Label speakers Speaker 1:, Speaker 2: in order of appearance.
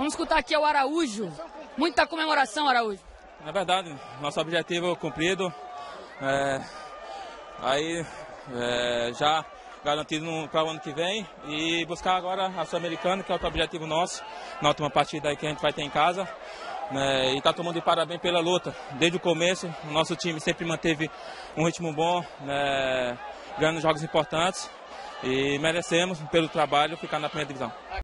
Speaker 1: Vamos escutar aqui é o Araújo. Muita comemoração, Araújo.
Speaker 2: É verdade, nosso objetivo cumprido. É, aí é, já garantido para o ano que vem e buscar agora a Sul-Americana, que é outro objetivo nosso, na última partida que a gente vai ter em casa. Né, e está tomando de parabéns pela luta. Desde o começo, o nosso time sempre manteve um ritmo bom, né, ganhando jogos importantes e merecemos, pelo trabalho, ficar na primeira divisão.